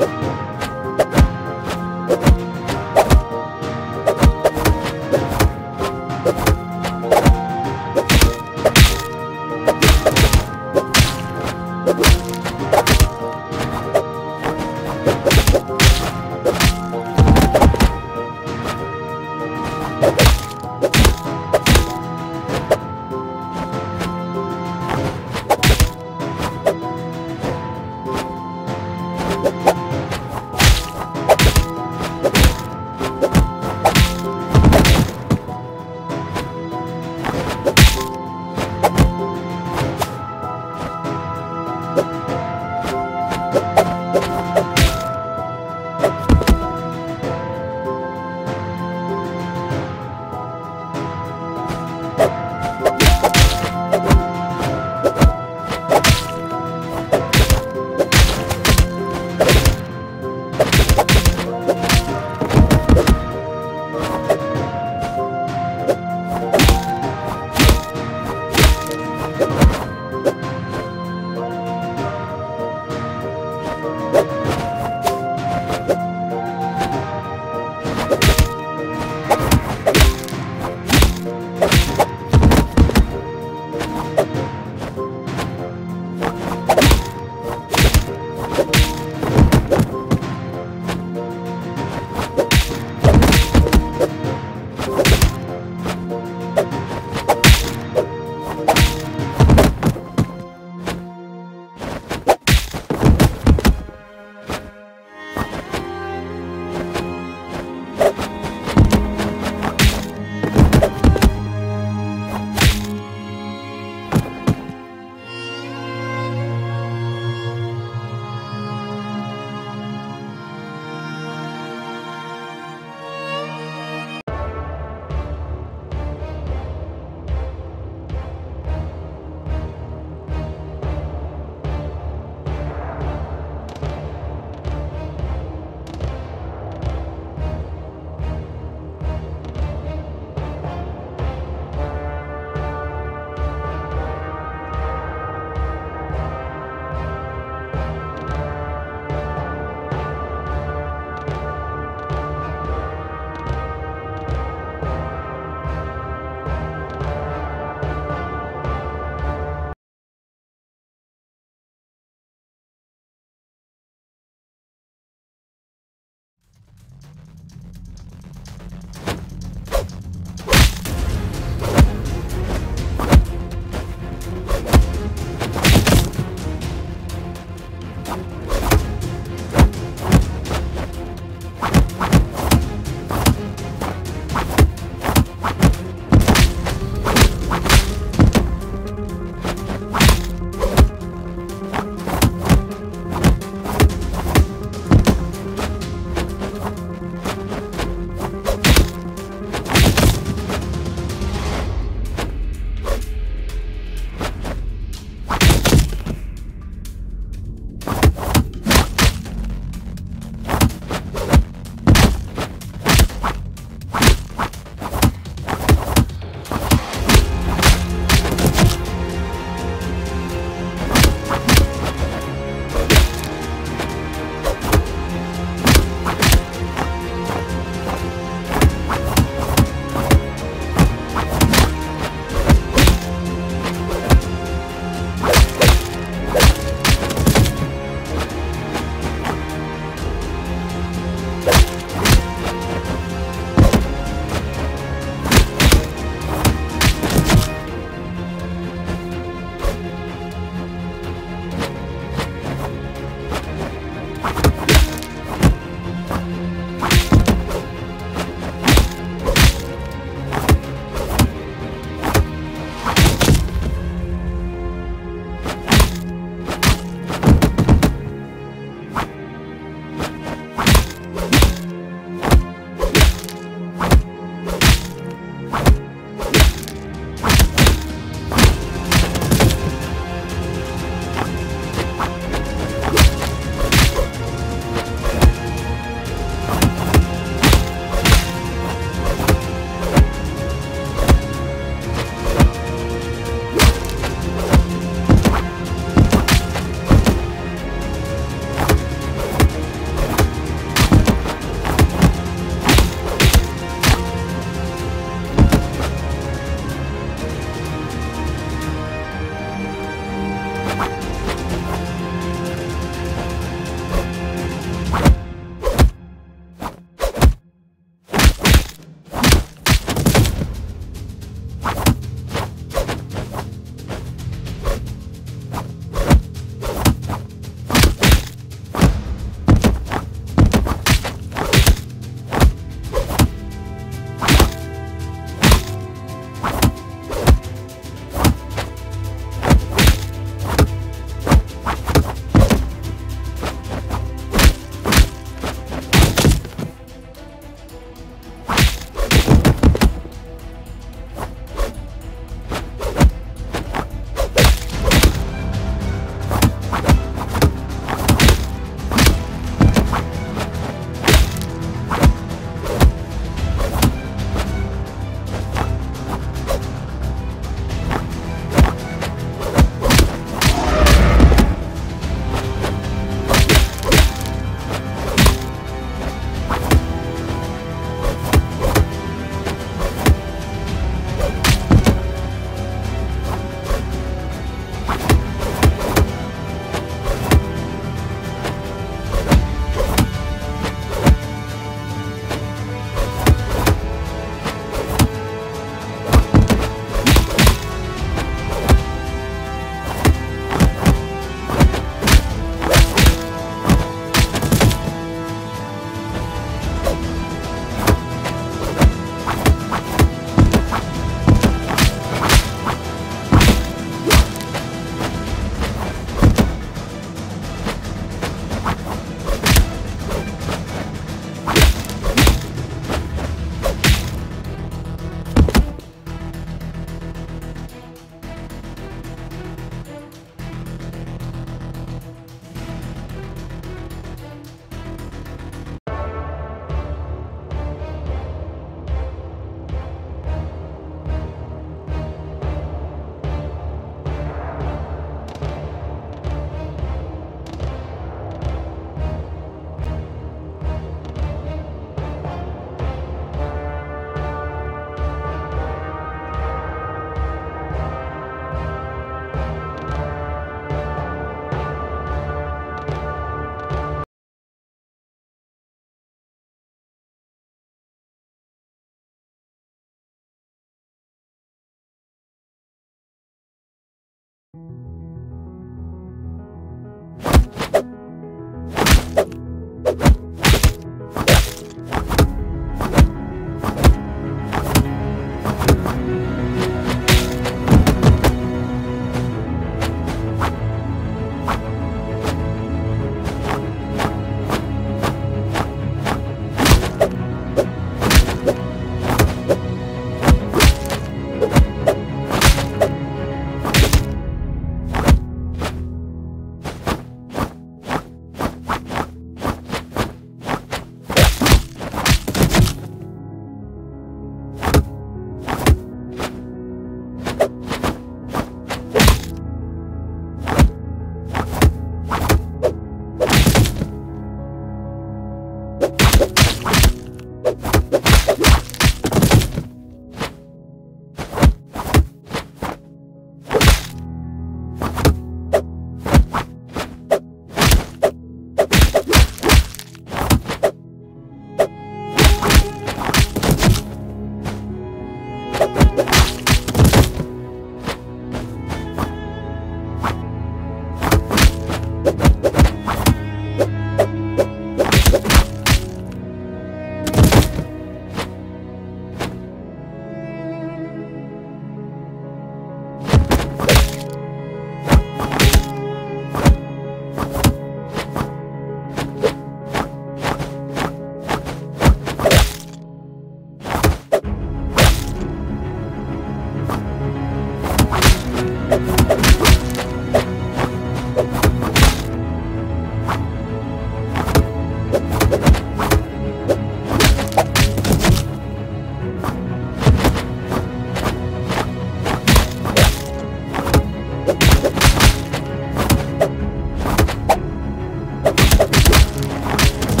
you